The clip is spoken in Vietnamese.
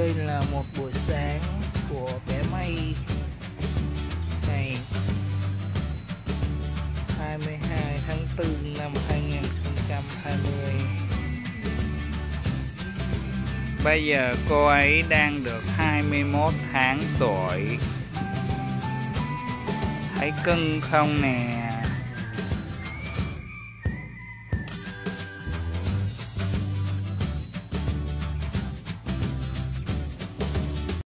Đây là một buổi sáng của bé May. Ngày 22 tháng 4 năm 2020 Bây giờ cô ấy đang được 21 tháng tuổi. Thấy cưng không nè?